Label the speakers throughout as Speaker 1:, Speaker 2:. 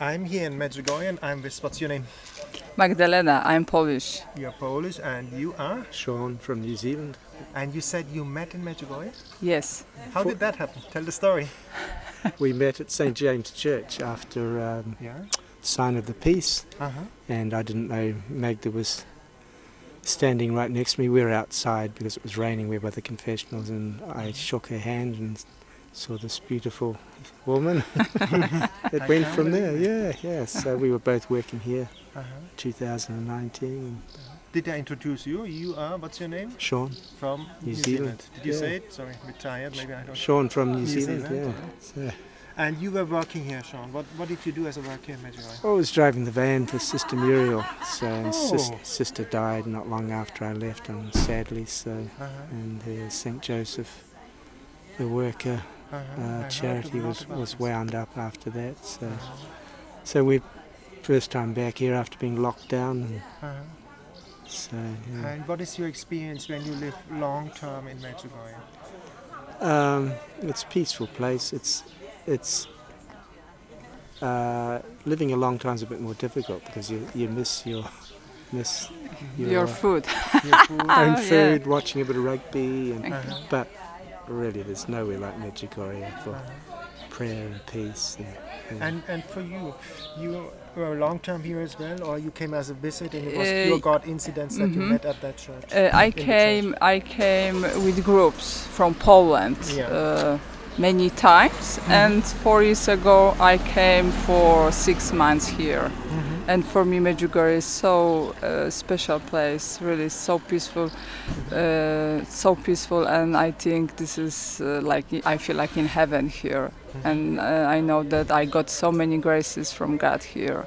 Speaker 1: I'm here in Medjugorje and I'm with, what's your name?
Speaker 2: Magdalena, I'm Polish.
Speaker 1: You're Polish and you are?
Speaker 3: Sean from New Zealand.
Speaker 1: And you said you met in Medjugorje?
Speaker 2: Yes.
Speaker 1: How did that happen? Tell the story.
Speaker 3: We met at St James Church after um,
Speaker 1: Yeah.
Speaker 3: Sign of the Peace,
Speaker 1: Uh-huh.
Speaker 3: and I didn't know Magda was standing right next to me. We were outside because it was raining. We were by the confessionals, and I shook her hand and saw this beautiful woman. it went from there. Yeah, yeah. So we were both working here,
Speaker 1: Uh-huh.
Speaker 3: 2019.
Speaker 1: Did I introduce you? You are, what's your name?
Speaker 3: Sean,
Speaker 1: From
Speaker 3: New Zealand.
Speaker 1: Did you
Speaker 3: Yeah.
Speaker 1: say it? Sorry, retired, maybe I don't
Speaker 3: Sean from New,
Speaker 1: New
Speaker 3: Zealand.
Speaker 1: Zealand,
Speaker 3: Yeah. So
Speaker 1: And you were working here, Sean. What, what did you do as a worker in Medjugorje?
Speaker 3: I was driving the van for Sister Muriel. So and sis-
Speaker 1: Oh.
Speaker 3: sister died not long after I left, and sadly so.
Speaker 1: Uh-huh.
Speaker 3: And uh, St Joseph, the worker uh, charity was was wound up after that. So
Speaker 1: Uh-huh.
Speaker 3: so we first time back here after being locked down. And
Speaker 1: Uh-huh.
Speaker 3: so yeah.
Speaker 1: And what is your experience when you live long term in Medjugorje?
Speaker 3: um, it's a peaceful place. It's it's. Uh, living a long time is a bit more difficult because you, you miss your miss your,
Speaker 2: Your food.
Speaker 1: Your food?
Speaker 3: own
Speaker 2: Oh, yeah.
Speaker 3: food, watching a bit of rugby, and
Speaker 1: Uh-huh.
Speaker 3: but really there's nowhere like Medjugorje for prayer and peace. And, and
Speaker 1: And and for you, you were a long term here as well, or you came as a visit and it was
Speaker 2: Uh,
Speaker 1: pure God incidents that you
Speaker 2: mhm.
Speaker 1: met at that church?
Speaker 2: Uh, I
Speaker 1: in the church?
Speaker 2: came. I came with groups from Poland
Speaker 1: Yeah.
Speaker 2: uh, many times,
Speaker 1: Mhm.
Speaker 2: and four years ago I came for six months here.
Speaker 1: Mhm.
Speaker 2: And for me, Medjugorje is so uh, special place. Really, so peaceful, uh, so peaceful, and I think this is uh, like I feel like in heaven here.
Speaker 1: Mhm.
Speaker 2: And uh, I know that I got so many graces from God here.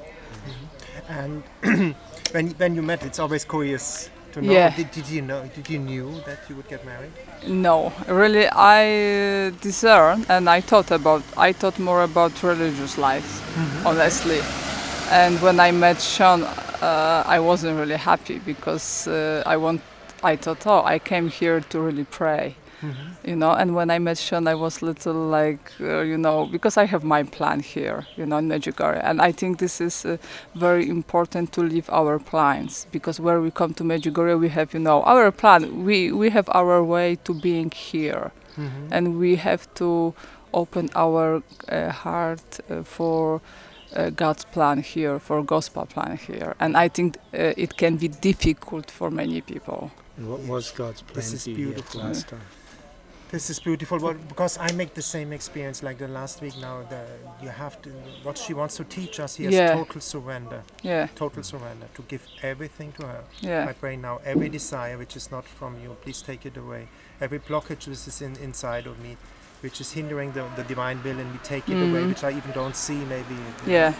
Speaker 1: And when when you met, it's always curious to know.
Speaker 2: Yeah.
Speaker 1: Did, did you know? Did you knew that you would get married?
Speaker 2: No, really, I uh, discern and I thought about. I thought more about religious life, honestly. And when I met Sean, uh, I wasn't really happy because uh, I want. I thought, oh, I came here to really pray, you know. And when I met Sean, I was little like, uh, you know, because I have my plan here, you know, in Medjugorje, and I think this is uh, very important to live our plans because where we come to Medjugorje, we have, you know, our plan. We we have our way to being here,
Speaker 1: Mhm.
Speaker 2: and we have to open our uh, heart uh, for. Uh, God's plan here, for Gospa plan here, and I think uh, it can be difficult for many people.
Speaker 3: and what was God's plan
Speaker 1: This is
Speaker 3: for you
Speaker 1: beautiful.
Speaker 3: last time?
Speaker 1: This is beautiful. Well, because I make the same experience like the last week. Now, the, you have to. What she wants to teach us here is
Speaker 2: Yeah.
Speaker 1: total surrender.
Speaker 2: Yeah,
Speaker 1: Total surrender. To give everything to her.
Speaker 2: yeah,
Speaker 1: I pray now every desire which is not from you, please take it away. Every blockage which is in, inside of me, which is hindering the, the divine will, and we take it away,
Speaker 2: Mhm.
Speaker 1: which I even don't see maybe.
Speaker 2: yeah,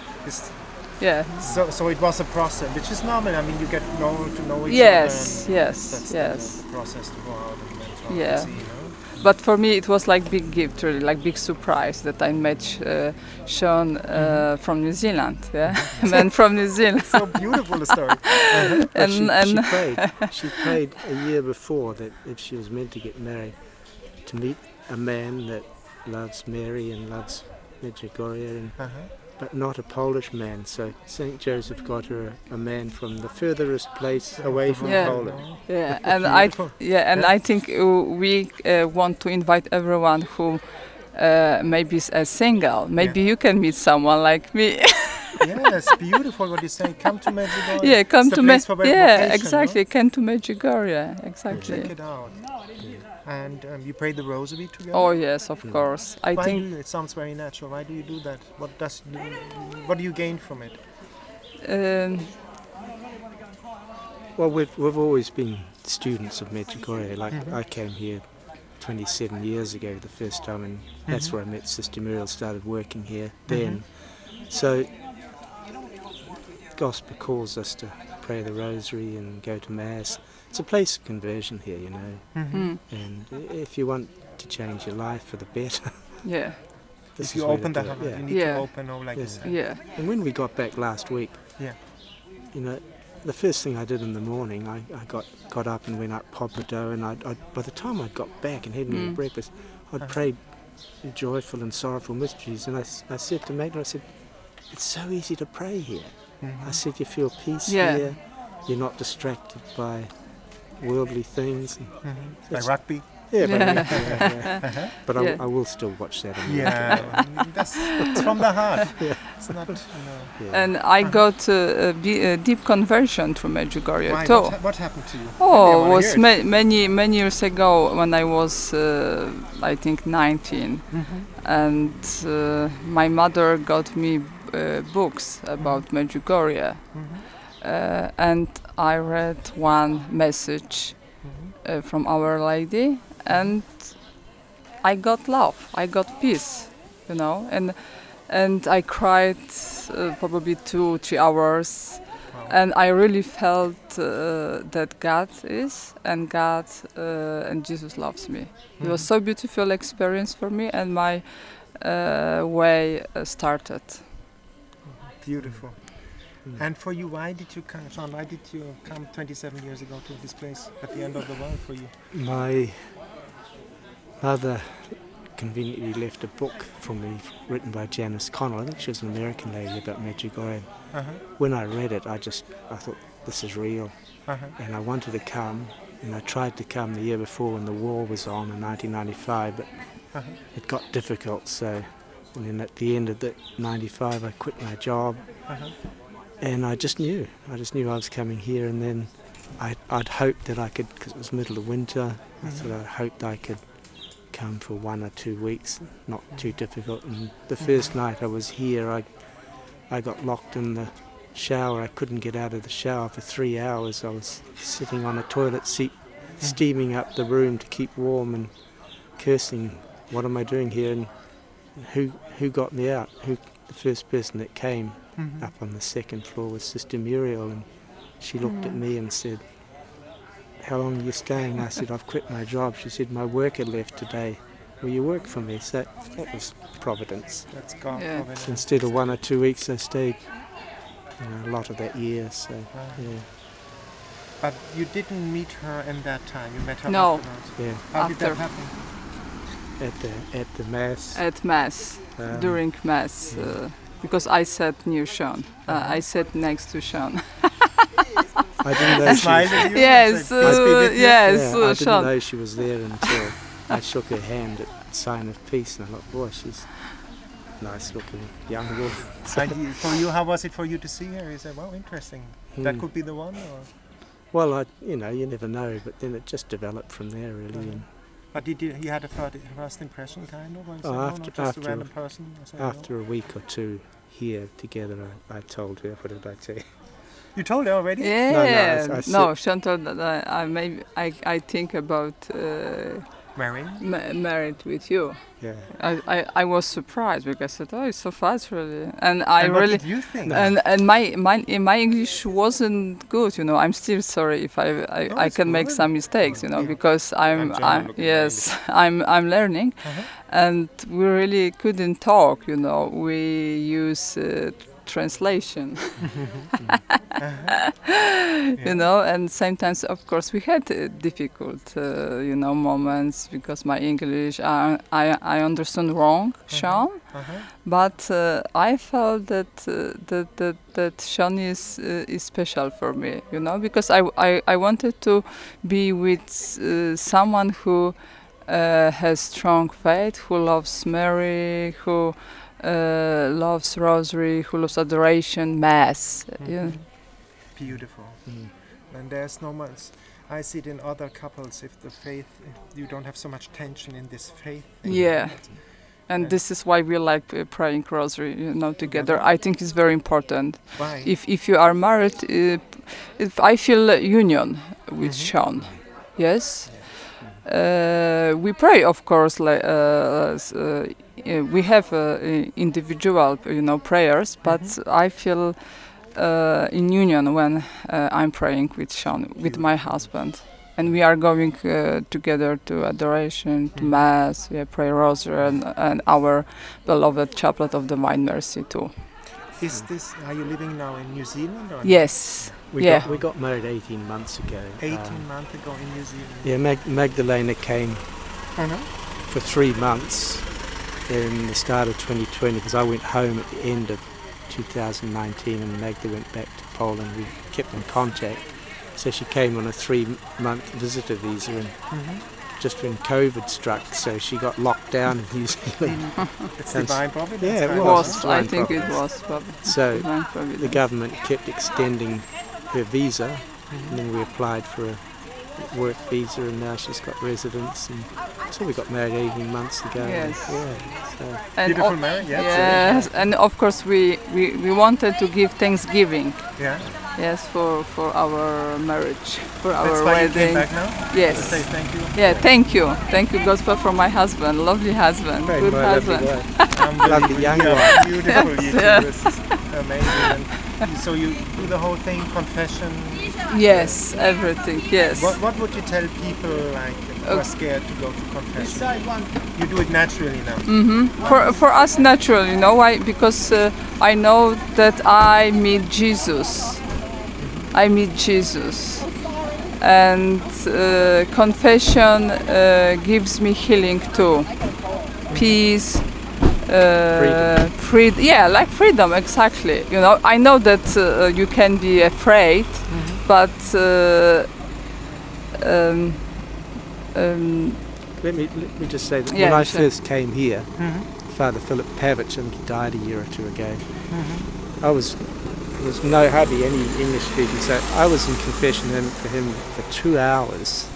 Speaker 2: yeah.
Speaker 1: so, so it was a process, which is normal. I mean, you get know to know each
Speaker 2: Yes,
Speaker 1: other. and
Speaker 2: yes,
Speaker 1: that's the-
Speaker 2: yes.
Speaker 1: The, process to go out and then try
Speaker 2: Yeah. But for me, it was like big gift, really, like big surprise that I met uh, Sean uh, from New Zealand. Yeah, man from New Zealand.
Speaker 1: So beautiful the story. Uh-huh.
Speaker 3: But she,
Speaker 2: And-
Speaker 3: she
Speaker 2: and-
Speaker 3: prayed. She prayed a year before that if she was meant to get married, to meet a man that loves Mary and loves Medjugorje, and,
Speaker 1: Uh-huh.
Speaker 3: But not a Polish man. So Saint Joseph got her a man from the furthest place away from
Speaker 2: Yeah.
Speaker 3: Poland.
Speaker 2: Yeah, and I yeah, and I think uh, we uh, want to invite everyone who. Uh, maybe is a single. Maybe you can meet someone like me.
Speaker 1: yes, beautiful what you say. Come to Medjugorje.
Speaker 2: yeah, come
Speaker 1: It's
Speaker 2: to
Speaker 1: place for
Speaker 2: Me- Yeah,
Speaker 1: vocation, no?
Speaker 2: exactly. Come to Medjugorje. Exactly.
Speaker 1: Check it out. And um, you pray the rosary together.
Speaker 2: Oh yes, of
Speaker 3: Mm.
Speaker 2: course. I
Speaker 1: Why
Speaker 2: think
Speaker 1: do you, it sounds very natural. Why do you do that? What does what do you gain from it?
Speaker 2: um,
Speaker 3: Well, we've, we've always been students of Medjugorje. Like
Speaker 1: Mhm.
Speaker 3: I came here 27 years ago the first time, and that's
Speaker 1: Mhm.
Speaker 3: where I met Sister Muriel. Started working here then. So, Gospa calls us to pray the rosary and go to mass. It's a place of conversion here, you know.
Speaker 2: mm,
Speaker 3: And if you want to change your life for the better,
Speaker 2: yeah,
Speaker 3: this
Speaker 1: If you
Speaker 3: where
Speaker 1: open the heart,
Speaker 3: yeah.
Speaker 1: you need
Speaker 2: Yeah.
Speaker 1: to open, all like you
Speaker 3: Yeah.
Speaker 2: yeah.
Speaker 3: And when we got back last week,
Speaker 1: Yeah.
Speaker 3: you know, the first thing I did in the morning, I, I got, got up and went up Podbrdo, and I, I, by the time I got back and had my
Speaker 2: Mm.
Speaker 3: breakfast, I'd
Speaker 1: Uh-huh.
Speaker 3: prayed joyful and sorrowful mysteries, and I, I said to Magda, I said, it's so easy to pray here.
Speaker 1: Mhm.
Speaker 3: I said, you feel peace
Speaker 2: Yeah.
Speaker 3: here. You're not distracted by worldly things. And,
Speaker 1: Mhm. By
Speaker 3: It's-
Speaker 1: rugby.
Speaker 3: yeah, but,
Speaker 2: Yeah.
Speaker 3: yeah, yeah. but I,
Speaker 2: Yeah.
Speaker 3: I will still watch that.
Speaker 1: Yeah, that's it's from the heart. It's not, you know.
Speaker 3: Yeah.
Speaker 2: And I got uh, a, a deep conversion through Medjugorje
Speaker 1: Why?
Speaker 2: too.
Speaker 1: What, ha- what happened to you?
Speaker 2: Oh, it was ma- many many years ago when I was, uh, I think, 19,
Speaker 1: Mhm.
Speaker 2: and uh, my mother got me books about Medjugorje,
Speaker 1: Mhm.
Speaker 2: uh, and I read one message
Speaker 1: Mhm.
Speaker 2: uh, from Our Lady, and I got love, I got peace, you know, and and I cried uh, probably two, three hours
Speaker 1: Wow.
Speaker 2: and I really felt uh, that God is and God uh, and Jesus loves me. It was
Speaker 1: Mhm.
Speaker 2: so beautiful experience for me, and my uh, way uh, started.
Speaker 1: Beautiful.
Speaker 3: Mm.
Speaker 1: And for you, why did you come, Sean? Why did you come 27 years ago to this place at the end of the world for you?
Speaker 3: My mother conveniently left a book for me written by Janice Connell. I think she was an American lady about Medjugorje.
Speaker 1: Uh huh.
Speaker 3: When I read it, I just I thought this is real,
Speaker 1: Uh huh.
Speaker 3: and I wanted to come. And I tried to come the year before when the war was on in 1995, but
Speaker 1: Uh huh.
Speaker 3: it got difficult. So, and then at the end of the 95, I quit my job,
Speaker 1: Uh huh.
Speaker 3: and I just knew. I just knew I was coming here, and then I, I'd hoped that I could, because it was middle of winter. I
Speaker 1: Mhm.
Speaker 3: thought I hoped I could come for one or two weeks, not too difficult. And the first night I was here, I, I got locked in the shower. I couldn't get out of the shower for three hours. I was sitting on a toilet seat, steaming up the room to keep warm and cursing, "What am I doing here?" And who who got me out? Who the first person that came
Speaker 1: Mhm.
Speaker 3: up on the second floor was Sister Muriel, and she looked at me and said, "How long are you staying?" I said, "I've quit my job." She said, "My worker left today. Will you work for me?" So that was providence.
Speaker 1: That's God.
Speaker 2: Yeah.
Speaker 1: providence.
Speaker 3: Instead of one or two weeks, I stayed you know, a lot of that year. So
Speaker 1: Wow.
Speaker 3: yeah,
Speaker 1: But you didn't meet her in that time. You met her
Speaker 2: No.
Speaker 1: afterwards.
Speaker 3: yeah.
Speaker 1: How did that happen?
Speaker 3: At the at the mass.
Speaker 2: At Mass,
Speaker 3: um,
Speaker 2: during Mass, uh, because I sat near Sean. Uh, I sat next to Sean.
Speaker 3: I didn't know she was,
Speaker 1: at
Speaker 2: yes,
Speaker 1: Said, "Must be
Speaker 2: uh, yes,
Speaker 3: yeah,
Speaker 2: uh,
Speaker 3: I didn't
Speaker 2: Sean.
Speaker 3: know she was there until I shook her hand at sign of peace, and I thought, boy, she's nice looking young woman.
Speaker 1: And you- for you, how was it for you to see her? You said, well, interesting. That
Speaker 3: Hmm.
Speaker 1: could be the one." Or?
Speaker 3: Well, I, you know, you never know, but then it just developed from there, really. And
Speaker 1: But did you, you had a first, first impression, kind of? Or you
Speaker 3: Oh,
Speaker 1: said, "No,
Speaker 3: after-
Speaker 1: just
Speaker 3: after-
Speaker 1: a random person. I said, "No."
Speaker 3: after a week or two here together, I, I told her, what did I tell you?
Speaker 1: you told her already.
Speaker 2: Yeah,
Speaker 3: I- I
Speaker 2: no, Sean told that I, I maybe I, I think about uh,
Speaker 1: Marrying.
Speaker 2: ma- married with you.
Speaker 3: Yeah.
Speaker 2: I, I, I was surprised because I thought, oh, it's so fast, really, and I
Speaker 1: and what
Speaker 2: really
Speaker 1: did you think?
Speaker 2: and and my my my English wasn't good, you know. I'm still sorry if I I,
Speaker 1: No,
Speaker 2: I can make some mistakes, you know,
Speaker 1: Yeah.
Speaker 2: because I'm,
Speaker 1: I'm
Speaker 2: I'm yes I'm I'm learning,
Speaker 1: Uh-huh.
Speaker 2: and we really couldn't talk, you know. We use uh, translation, you know, and sometimes, of course, we had uh, difficult, uh, you know, moments because my English I I, I understood wrong, Sean.
Speaker 1: Uh-huh.
Speaker 2: But uh, I felt that uh, that that that Sean is uh, is special for me, you know, because I I, I wanted to be with uh, someone who uh, has strong faith, who loves Mary, who uh, loves Rosary, who loves adoration, Mass. Yeah.
Speaker 1: Mhm. Beautiful.
Speaker 3: Mm.
Speaker 1: And there's no much. I see it in other couples if the faith, if you don't have so much tension in this faith. thing,
Speaker 2: Yeah.
Speaker 1: that-
Speaker 2: And
Speaker 1: Yeah.
Speaker 2: this is why we like uh, praying Rosary, you know, together. I think it's very important.
Speaker 1: Why?
Speaker 2: if if you are married, uh, if I feel union with
Speaker 1: Mhm.
Speaker 2: Sean, yes. Uh, we pray, of course. Like, uh, uh, we have uh, individual, you know, prayers, but I feel uh, in union when uh, I'm praying with Sean, with my husband, and we are going uh, together to adoration, to
Speaker 1: Mhm.
Speaker 2: mass, we pray rosary, and, and our beloved chaplet of Divine Mercy too.
Speaker 1: Is this? Are you living now in New Zealand or?
Speaker 2: Yes.
Speaker 3: We,
Speaker 2: Yeah.
Speaker 3: got, we got married 18 months ago.
Speaker 1: 18
Speaker 3: Um,
Speaker 1: months ago in New Zealand.
Speaker 3: yeah, Mag- Magdalena came
Speaker 1: Uh-huh.
Speaker 3: for three months in the start of 2020 because I went home at the end of 2019 and Magda went back to Poland. We kept in contact. So she came on a three-month visitor visa and
Speaker 1: Mhm.
Speaker 3: just when COVID struck, so she got locked down in New Zealand.
Speaker 1: It's
Speaker 3: And-
Speaker 1: divine providence.
Speaker 3: Yeah, it
Speaker 1: kind
Speaker 2: It
Speaker 1: of.
Speaker 3: was.
Speaker 2: was, I
Speaker 3: divine
Speaker 2: think it was probably
Speaker 3: So the government kept extending her visa, and then we applied for a work visa, and now she's got residence. And so we got married 18 months ago.
Speaker 2: Yes.
Speaker 3: Yeah. So
Speaker 2: And
Speaker 1: Beautiful
Speaker 2: o-
Speaker 1: marriage, yeah.
Speaker 2: Yes, and of course we, we, we wanted to give Thanksgiving,
Speaker 1: Yeah.
Speaker 2: yes, for, for our marriage, for
Speaker 1: That's
Speaker 2: our
Speaker 1: why you came
Speaker 2: wedding.
Speaker 1: back now? To
Speaker 2: Yes.
Speaker 1: say thank you.
Speaker 2: Yeah, thank you. Thank you, Gospa, for my husband, lovely husband,
Speaker 3: Very
Speaker 2: good
Speaker 3: my lovely
Speaker 2: husband.
Speaker 3: wife.
Speaker 1: Unbelievable.
Speaker 3: Lovely young
Speaker 1: yeah,
Speaker 3: one.
Speaker 1: Beautiful, you
Speaker 2: Yeah.
Speaker 1: two. This is amazing. And you- so you do the whole thing, confession.
Speaker 2: Yes, everything, yes.
Speaker 1: What, what would you tell people like who are
Speaker 2: Uh,
Speaker 1: scared to go to confession? You do it naturally now.
Speaker 2: hmm For, for us, naturally, you know why? Because uh, I know that I meet Jesus. I meet Jesus. And uh, confession uh, gives me healing too. Peace. Uh, freedom. Yeah, like freedom, exactly. You know, I know that uh, you can be afraid, but uh, um, um,
Speaker 3: Let me let me just say that
Speaker 2: Yeah,
Speaker 3: when I
Speaker 2: sure.
Speaker 3: first came here,
Speaker 1: Mhm.
Speaker 3: Father Philip Pavich, I think he died a year or two ago. I was there was no hardly any English speaking, so I was in confession for him for two hours.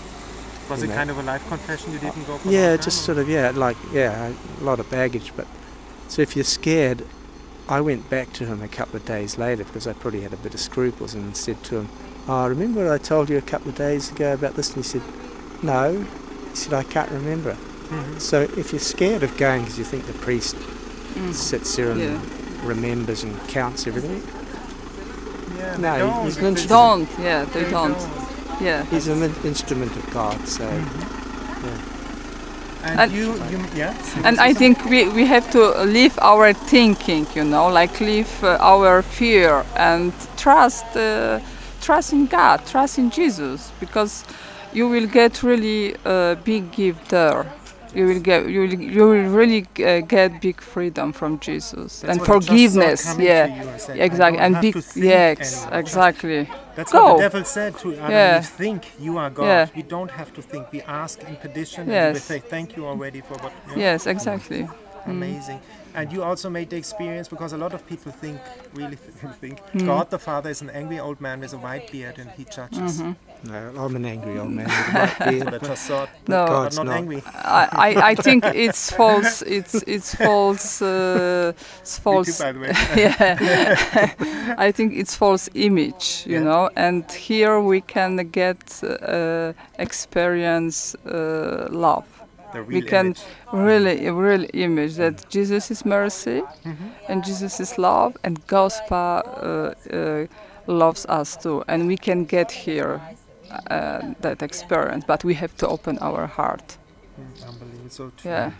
Speaker 1: Was it
Speaker 3: know.
Speaker 1: kind of a life confession? You didn't go for
Speaker 3: Yeah, just sort of yeah, like yeah, a lot of baggage. But so if you're scared, I went back to him a couple of days later because I probably had a bit of scruples and said to him, "Oh, remember what I told you a couple of days ago about this?" And he said, "No." He said, "I can't remember."
Speaker 1: or- Mhm.
Speaker 3: So if you're scared of going because you think the priest
Speaker 2: mm,
Speaker 3: sits there and
Speaker 2: yeah.
Speaker 3: remembers and counts everything,
Speaker 1: Yeah,
Speaker 3: No,
Speaker 1: don't,
Speaker 3: he's an
Speaker 1: because
Speaker 3: instrument.
Speaker 2: don't, yeah, they
Speaker 1: they
Speaker 2: don't. Yeah.
Speaker 3: he's an instrument of God. So
Speaker 1: And,
Speaker 2: And-
Speaker 1: you, you, yeah.
Speaker 2: And I think we, we have to leave our thinking, you know, like leave uh, our fear and trust, uh, trust in God, trust in Jesus, because you will get really a big gift there. You will get, you will, you will really uh, get big freedom from Jesus
Speaker 1: That's
Speaker 2: and
Speaker 1: what I just saw
Speaker 2: forgiveness. Yeah,
Speaker 1: you and said, I
Speaker 2: exactly, and big, yes,
Speaker 1: anymore.
Speaker 2: exactly.
Speaker 1: That's what the devil said to Adam
Speaker 2: Yeah.
Speaker 1: Eve, think you are God.
Speaker 2: Yeah.
Speaker 1: We don't have to think. We ask in petition and we say thank you already for what you know,
Speaker 2: Yes, exactly. Mm.
Speaker 1: Amazing. And you also made the experience because a lot of people think really think
Speaker 2: Mm.
Speaker 1: God the Father is an angry old man with a white beard and he judges.
Speaker 2: Mhm.
Speaker 3: no, I'm an angry old man with a white beard.
Speaker 1: But just thought
Speaker 2: No.
Speaker 1: but
Speaker 3: God's
Speaker 1: not,
Speaker 3: not.
Speaker 1: angry.
Speaker 2: I, I, I think it's false. It's it's false. Uh, it's
Speaker 1: Me too,
Speaker 2: false.
Speaker 1: by the way.
Speaker 2: yeah, I think it's false image, you
Speaker 1: Yeah.
Speaker 2: know. And here we can get uh, experience uh, love.
Speaker 1: The
Speaker 2: We can
Speaker 1: image.
Speaker 2: really, a real image that Jesus is mercy,
Speaker 1: Mhm.
Speaker 2: and Jesus is love, and Gospa uh, uh, loves us too. And we can get here uh, that experience, but we have to open our heart.
Speaker 1: Mm, Unbelievable. So true.
Speaker 2: Yeah.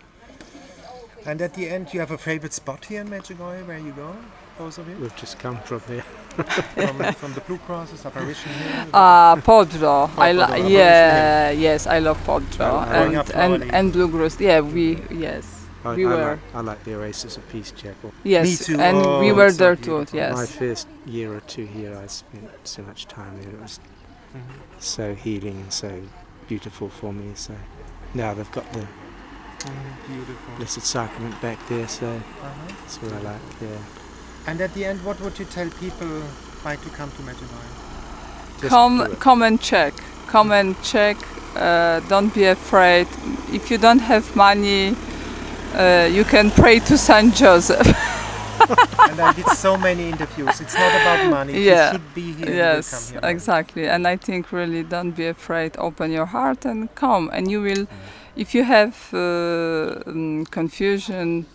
Speaker 1: And at the end, you have a favorite spot here in Medjugorje where you go, both of you?
Speaker 3: We've just come from there.
Speaker 1: From, from the Blue Crosses, apparition here?
Speaker 2: Uh, Podbrdo. I
Speaker 1: Podbrdo,
Speaker 2: li-
Speaker 1: Podbrdo.
Speaker 2: yeah, yes, I love Podbrdo
Speaker 3: Growing
Speaker 2: and
Speaker 1: up
Speaker 2: and and Blue Cross. Yeah, we yes
Speaker 3: I,
Speaker 2: we
Speaker 3: I
Speaker 2: were
Speaker 3: like, I like the Oasis of Peace Chapel.
Speaker 2: yes,
Speaker 1: Me too.
Speaker 2: and
Speaker 1: Oh,
Speaker 2: we were
Speaker 1: so
Speaker 2: there too.
Speaker 1: beautiful.
Speaker 3: My first year or two here, I spent so much time there. It was
Speaker 1: Mhm.
Speaker 3: so healing and so beautiful for me. So now they've got the
Speaker 1: Mm, beautiful.
Speaker 3: Blessed Sacrament back there, so
Speaker 1: Uh-huh.
Speaker 3: that's what I like. Yeah.
Speaker 1: And at the end, what would you tell people why to come to Medjugorje?
Speaker 2: Come come and check. Come and check. Uh, don't be afraid. If you don't have money, uh, you can pray to Saint Joseph.
Speaker 1: and I did so many interviews. It's not about money. If
Speaker 2: Yeah.
Speaker 1: You should be here. you will
Speaker 2: yes,
Speaker 1: come here.
Speaker 2: exactly. And I think really don't be afraid. Open your heart and come, and you will. If you have uh, um, confusion,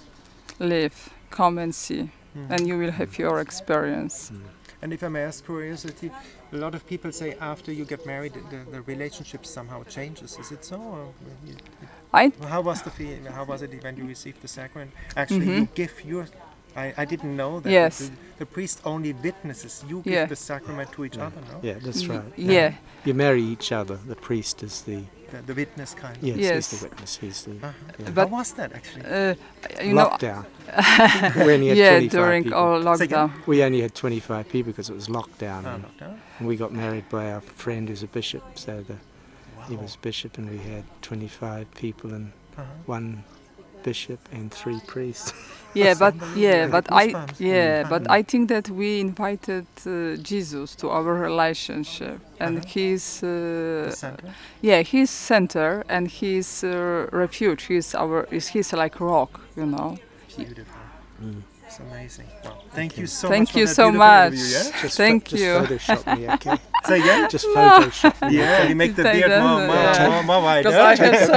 Speaker 2: leave. Come and see,
Speaker 1: Mhm.
Speaker 2: and you will have your experience.
Speaker 3: Mm.
Speaker 1: And if I may ask curiosity, a lot of people say after you get married, the, the relationship somehow changes. Is it so? Or you-
Speaker 2: I
Speaker 1: how was the feeling? How was it when you received the sacrament? Actually, you give your. I, I didn't know that.
Speaker 2: Yes.
Speaker 1: The, the priest only witnesses. You give
Speaker 2: Yeah.
Speaker 1: the sacrament to each
Speaker 3: Yeah.
Speaker 1: other, no?
Speaker 3: Yeah, that's
Speaker 2: y-
Speaker 3: right.
Speaker 2: Yeah,
Speaker 3: You marry each other. The priest is the
Speaker 1: the, the witness kind. of.
Speaker 3: Yes,
Speaker 2: Yes.
Speaker 3: he's the witness. He's the
Speaker 1: Uh-huh.
Speaker 3: yeah.
Speaker 1: How
Speaker 2: But-
Speaker 1: was that actually?
Speaker 2: Uh, you know,
Speaker 3: lockdown. we only had
Speaker 2: yeah,
Speaker 3: 25
Speaker 2: during
Speaker 3: people.
Speaker 2: our
Speaker 1: Say again?
Speaker 2: lockdown.
Speaker 3: We only had 25 people because it was lockdown.
Speaker 1: Oh,
Speaker 3: and,
Speaker 1: lockdown.
Speaker 3: and we got married by our friend who's a bishop. So the, he
Speaker 1: Wow.
Speaker 3: was bishop, and we had 25 people and
Speaker 1: Uh-huh.
Speaker 3: one bishop and three priests.
Speaker 2: Yeah, but yeah, but I yeah,
Speaker 1: Mm.
Speaker 2: but. I think that we invited uh, Jesus to our relationship, and
Speaker 1: Uh-huh.
Speaker 2: he's uh, yeah, he's center and he's uh, refuge. He's our is he's like rock, you know.
Speaker 1: Beautiful.
Speaker 3: Mm.
Speaker 1: It's amazing. Wow. Thank you so
Speaker 2: Thank
Speaker 1: much.
Speaker 2: you so much.
Speaker 1: interview, yeah?
Speaker 3: Just
Speaker 2: Thank
Speaker 3: just
Speaker 2: you.
Speaker 3: Photoshop me, okay?
Speaker 1: Say again?
Speaker 3: Just Photoshop me.
Speaker 1: Yeah, you make the
Speaker 2: Take
Speaker 1: beard
Speaker 2: them,
Speaker 1: more, more, more, more wide.
Speaker 2: Because? I have so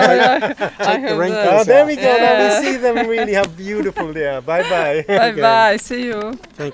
Speaker 2: I
Speaker 3: Take the wrinkles
Speaker 1: Oh, there we go. Now we
Speaker 2: Yeah.
Speaker 1: see them really how beautiful they are. Bye bye.
Speaker 2: Bye bye. See you.
Speaker 3: Thank